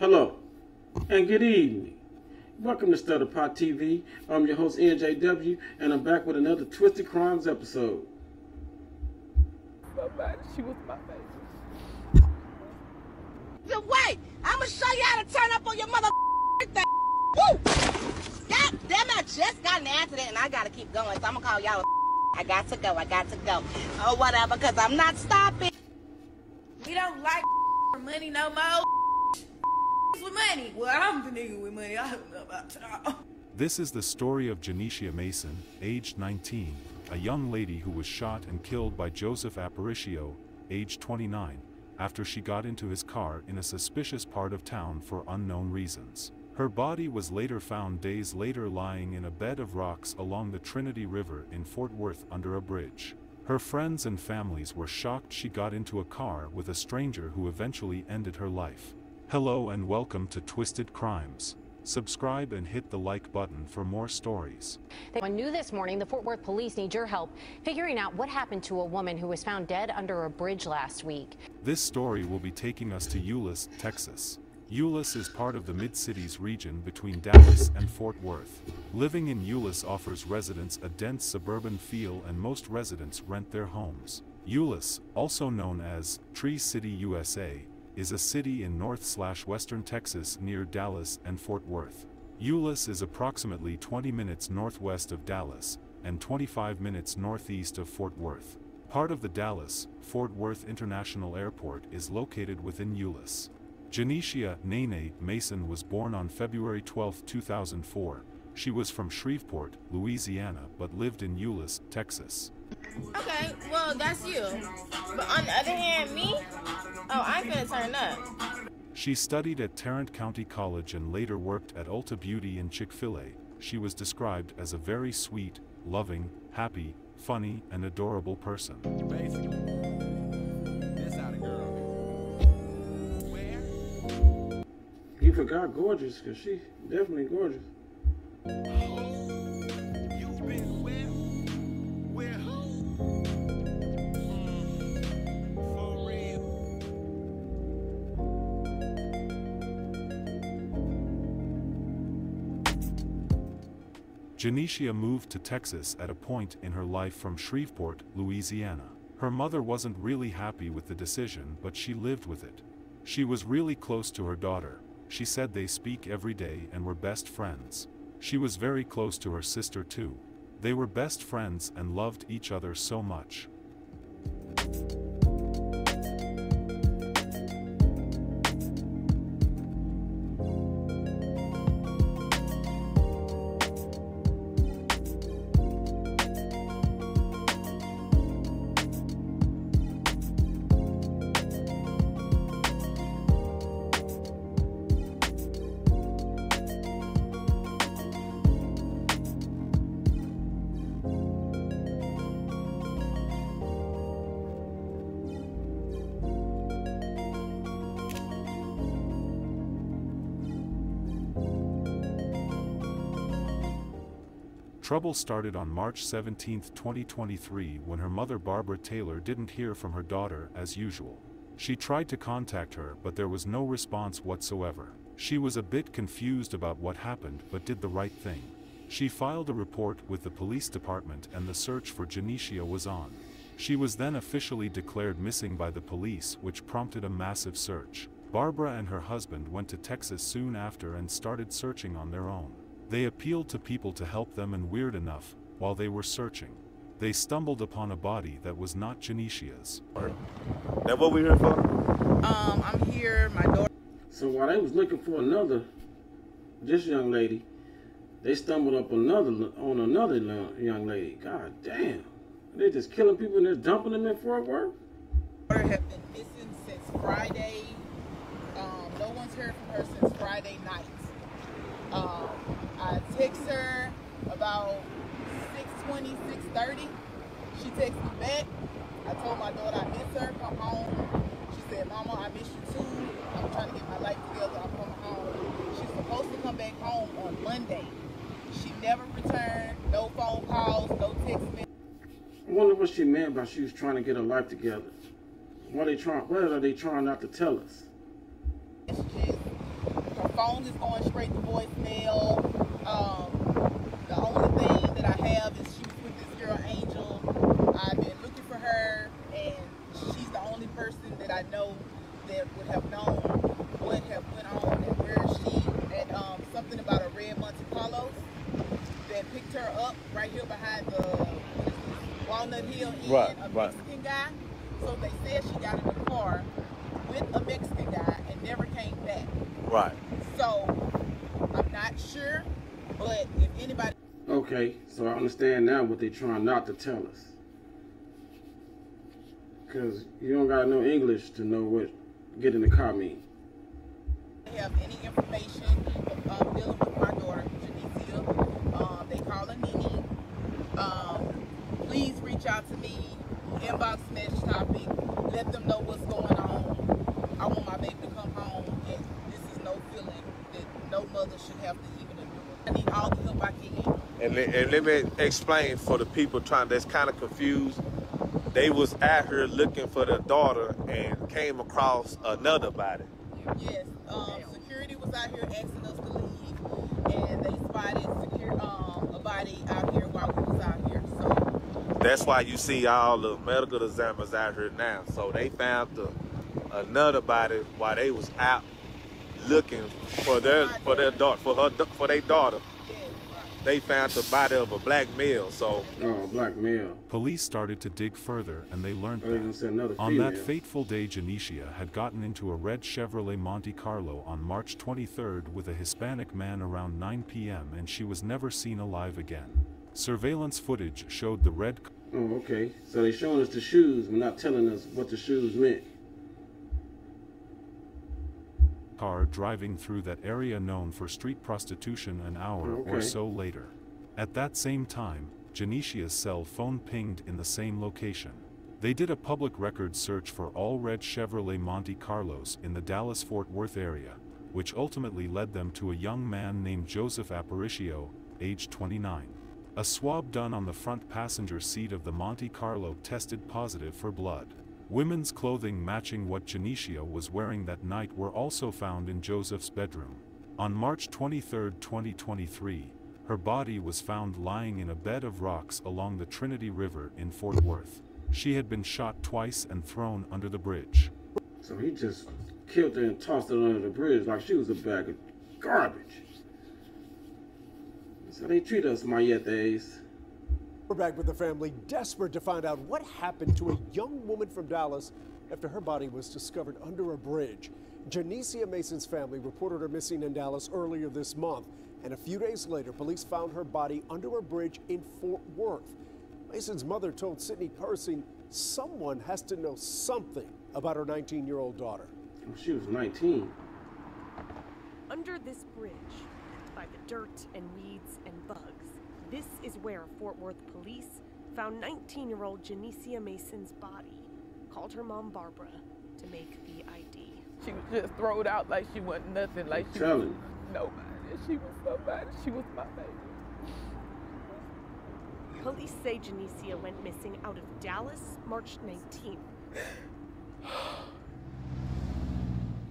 Hello, and good evening. Welcome to Stir Da Pot TV. I'm your host, NJW, and I'm back with another Twisted Crimes episode. Somebody, she was my baby. The way I'm gonna show you how to turn up on your mother thing. Woo! God damn, I just got an accident and I gotta keep going, so I'm gonna call y'all. I got to go. I got to go. Or whatever, cause I'm not stopping. We don't like money no more. With money. Well, I'm the nigga with money. I don't know about y'all. This is the story of Janeecia Mason, aged 19, a young lady who was shot and killed by Joseph Aparicio, aged 29, after she got into his car in a suspicious part of town for unknown reasons. Her body was later found days later lying in a bed of rocks along the Trinity River in Fort Worth under a bridge. Her friends and families were shocked she got into a car with a stranger who eventually ended her life. Hello and welcome to Twisted Crimes. Subscribe and hit the like button for more stories. On new this morning, the Fort Worth police need your help figuring out what happened to a woman who was found dead under a bridge last week. This story will be taking us to Euless, Texas. Euless is part of the Mid-Cities region between Dallas and Fort Worth. Living in Euless offers residents a dense suburban feel and most residents rent their homes. Euless, also known as Tree City, USA, is a city in north-slash-western Texas near Dallas and Fort Worth. Euless is approximately 20 minutes northwest of Dallas and 25 minutes northeast of Fort Worth. Part of the Dallas-Fort Worth International Airport is located within Euless. Janeecia Nene Mason was born on February 12, 2004. She was from Shreveport, Louisiana, but lived in Euless, Texas. Okay, well, that's you. But on the other hand, me? Oh, I'm gonna turn up. She studied at Tarrant County College and later worked at Ulta Beauty and Chick-fil-A. She was described as a very sweet, loving, happy, funny, and adorable person. Basically, this how the You forgot gorgeous, because she definitely gorgeous. Janeecia moved to Texas at a point in her life from Shreveport, Louisiana. Her mother wasn't really happy with the decision but she lived with it. She was really close to her daughter, she said they speak every day and were best friends. She was very close to her sister too. They were best friends and loved each other so much. Trouble started on March 17, 2023 when her mother Barbara Taylor didn't hear from her daughter as usual. She tried to contact her but there was no response whatsoever. She was a bit confused about what happened but did the right thing. She filed a report with the police department and the search for Janeecia was on. She was then officially declared missing by the police which prompted a massive search. Barbara and her husband went to Texas soon after and started searching on their own. They appealed to people to help them and weird enough, while they were searching, they stumbled upon a body that was not Janeecia's. That what we here for? Um, I'm here. My daughter. So while they was looking for another, this young lady, they stumbled up another on another young lady. God damn. They just killing people and they're dumping them in Fort Worth? daughter have been missing since Friday. Um, no one's heard from her since Friday night. Um, I text her about 6.20, 6.30. She texted me back. I told my daughter I miss her, come home. She said, Mama, I miss you too. I'm trying to get my life together. I'm coming home. She's supposed to come back home on Monday. She never returned. No phone calls, no text messages. I wonder what she meant by she was trying to get her life together. What are they trying? What are they trying not to tell us? messages. phone is going straight to voicemail. Um, the only thing that I have is she was with this girl Angel. I've been looking for her, and she's the only person that I know that would have known what have went on and where is she. And um, something about a red Monte Carlos that picked her up right here behind the what is this, Walnut Hill Inn, Right, a right. Mexican guy. So they said she got in the car with a Mexican guy and never came back. Right. So I'm not sure, but if anybody Okay, so I understand now what they're trying not to tell us. Cause you don't gotta know English to know what get in the car mean. have any information um, dealing with my daughter, Janeecia, um, they call her Nene. Um, please reach out to me, inbox message topic, let them know what's going on. I want my baby to come home, and this is no feeling that no mother should have to even endure. I need all the help I can. And, le- and let me explain for the people trying that's kind of confused. They was out here looking for their daughter and came across another body. Yes, um, security was out here asking us to leave, and they spotted secure, um, a body out here while we was out here. So That's why you see all the medical examiners out here now. So they found the, another body while they was out looking for their for their daughter for her for their daughter. They found the body of a black male. So Oh, black male. Police started to dig further and they learned Or they gonna that. On that fateful day, Janeecia had gotten into a red Chevrolet Monte Carlo on March 23rd with a Hispanic man around 9 p.m. and she was never seen alive again. Surveillance footage showed the red Oh, okay. So they showing us the shoes, but not telling us what the shoes meant. car driving through that area known for street prostitution an hour or so later. At that same time, Janeecia's cell phone pinged in the same location. They did a public record search for all red Chevrolet Monte Carlos in the Dallas Fort Worth area, which ultimately led them to a young man named Joseph Aparicio, age 29. A swab done on the front passenger seat of the Monte Carlo tested positive for blood. Women's clothing matching what Janeecia was wearing that night were also found in Joseph's bedroom. On March 23, 2023, her body was found lying in a bed of rocks along the Trinity River in Fort Worth. She had been shot twice and thrown under the bridge. So he just killed her and tossed her under the bridge like she was a bag of garbage. That's how they treat us, Mayetes. We're back with the family, desperate to find out what happened to a young woman from Dallas after her body was discovered under a bridge. Janeecia Mason's family reported her missing in Dallas earlier this month, and a few days later, police found her body under a bridge in Fort Worth. Mason's mother told Sydney Persing someone has to know something about her 19 year old daughter. She was 19. Under this bridge, by the dirt and weeds and bugs, this is where Fort Worth police found 19 year old Janeecia Mason's body. Called her mom Barbara to make the ID. She was just thrown out like she wasn't nothing, like she was nobody. She was somebody. She was my baby. Police say Janeecia went missing out of Dallas March 19th.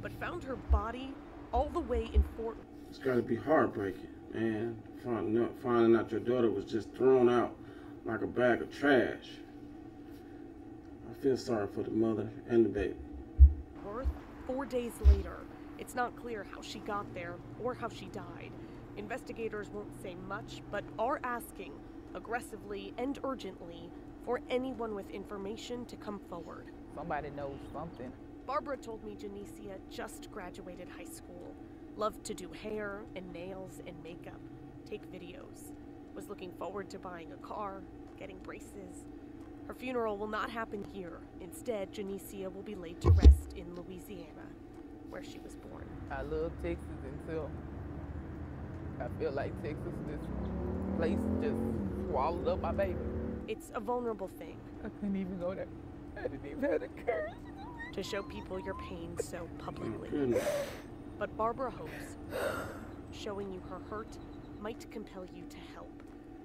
But found her body all the way in Fort It's got to be heartbreaking, man. Finding out, finding out your daughter was just thrown out like a bag of trash. I feel sorry for the mother and the baby. Worth four days later. It's not clear how she got there or how she died. Investigators won't say much, but are asking, aggressively and urgently, for anyone with information to come forward. Somebody knows something. Barbara told me Janeecia just graduated high school, loved to do hair and nails and makeup, take videos, was looking forward to buying a car, getting braces. Her funeral will not happen here. Instead, Janeecia will be laid to rest in Louisiana, where she was born. I love Texas until I feel like Texas, this place just swallowed up my baby. It's a vulnerable thing I couldn't even go there. I didn't even have the courage. To show people your pain so Oh, publicly. But Barbara hopes showing you her hurt might compel you to help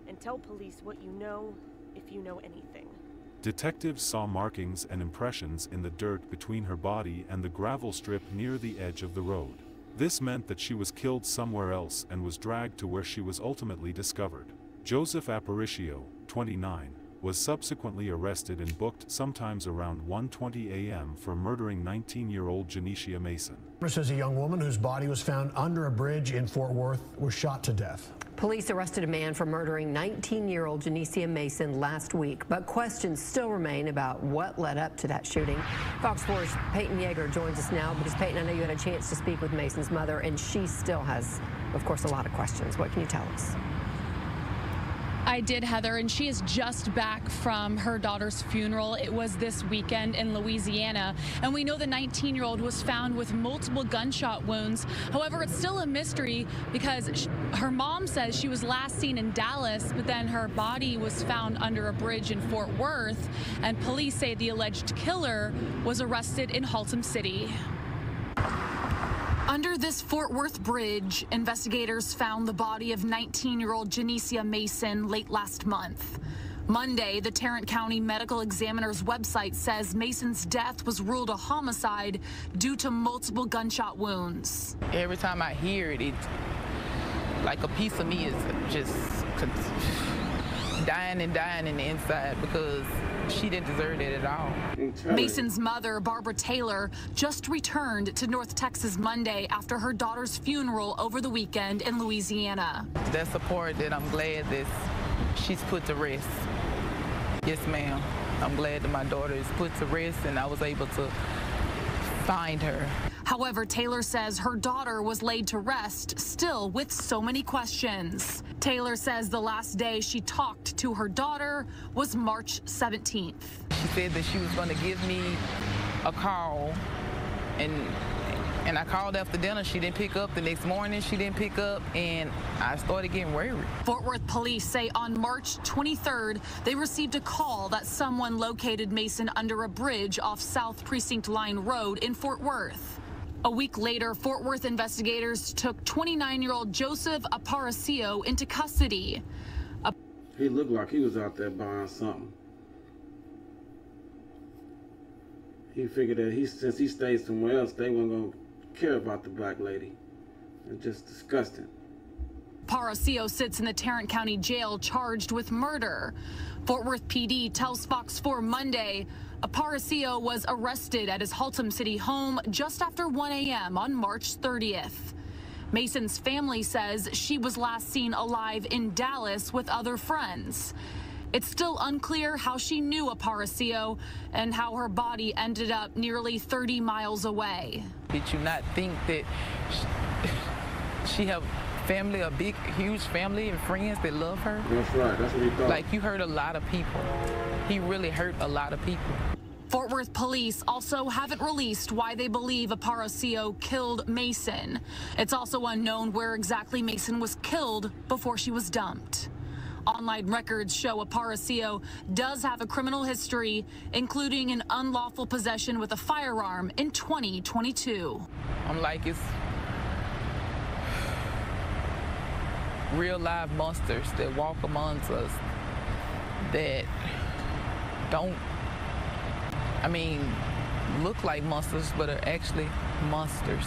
and tell police what you know if you know anything. Detectives saw markings and impressions in the dirt between her body and the gravel strip near the edge of the road. This meant that she was killed somewhere else and was dragged to where she was ultimately discovered. Joseph Aparicio, 29, was subsequently arrested and booked sometimes around 1.20 a.m. for murdering 19-year-old Janeecia Mason. Says a young woman whose body was found under a bridge in Fort Worth was shot to death. Police arrested a man for murdering 19-year-old Janeecia Mason last week, but questions still remain about what led up to that shooting. Fox 4's Peyton Yeager joins us now because, Peyton, I know you had a chance to speak with Mason's mother, and she still has, of course, a lot of questions. What can you tell us? I did, Heather, and she is just back from her daughter's funeral. It was this weekend in Louisiana, and we know the 19 year old was found with multiple gunshot wounds. However, it's still a mystery because sh- her mom says she was last seen in Dallas, but then her body was found under a bridge in Fort Worth, and police say the alleged killer was arrested in Haltom City. Under this Fort Worth bridge, investigators found the body of 19 year old Janeecia Mason late last month. Monday, the Tarrant County Medical Examiner's website says Mason's death was ruled a homicide due to multiple gunshot wounds. Every time I hear it, it like a piece of me is just dying and dying in the inside because she didn't deserve it at all. Mason's mother, Barbara Taylor, just returned to North Texas Monday after her daughter's funeral over the weekend in Louisiana. That's support part that I'm glad that she's put to rest. Yes, ma'am. I'm glad that my daughter is put to rest and I was able to find her. However, Taylor says her daughter was laid to rest, still with so many questions. Taylor says the last day she talked to her daughter was March 17th. She said that she was going to give me a call and and I called after dinner. She didn't pick up. The next morning, she didn't pick up, and I started getting worried. Fort Worth police say on March 23rd, they received a call that someone located Mason under a bridge off South Precinct Line Road in Fort Worth. A week later, Fort Worth investigators took 29-year-old Joseph Aparicio into custody. He looked like he was out there buying something. He figured that he since he stayed somewhere else, they weren't gonna care about the black lady. It's just disgusting. Paracio sits in the Tarrant County Jail charged with murder. Fort Worth PD tells Fox 4 Monday Aparicio was arrested at his Haltom City home just after 1 a.m. on March 30th. Mason's family says she was last seen alive in Dallas with other friends. It's still unclear how she knew Aparicio and how her body ended up nearly 30 miles away. Did you not think that she, have family, a big, huge family and friends that love her? That's right. That's what he thought. Like you hurt a lot of people. He really hurt a lot of people. Fort Worth police also haven't released why they believe Aparicio killed Mason. It's also unknown where exactly Mason was killed before she was dumped. Online records show Aparicio does have a criminal history, including an unlawful possession with a firearm in 2022. I'm like, it's real live monsters that walk amongst us that don't, I mean, look like monsters, but are actually monsters.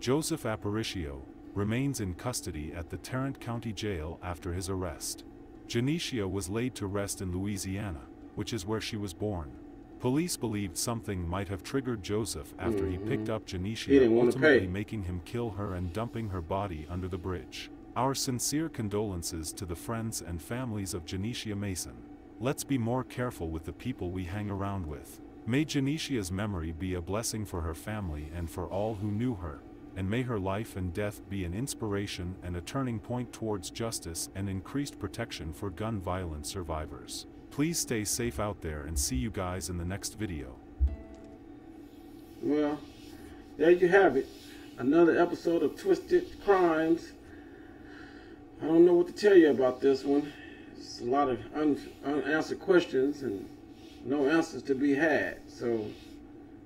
Joseph Aparicio remains in custody at the Tarrant County Jail after his arrest. Janeecia was laid to rest in Louisiana, which is where she was born. Police believed something might have triggered Joseph after he picked up He Janeecia, ultimately making him kill her and dumping her body under the bridge. Our sincere condolences to the friends and families of Janeecia Mason. Let's be more careful with the people we hang around with. May Janeecia's memory be a blessing for her family and for all who knew her, and may her life and death be an inspiration and a turning point towards justice and increased protection for gun violence survivors. Please stay safe out there and see you guys in the next video. Well, there you have it. Another episode of Twisted Crimes. I don't know what to tell you about this one. It's a lot of un- unanswered questions and no answers to be had. So,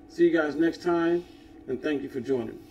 see you guys next time, and thank you for joining me.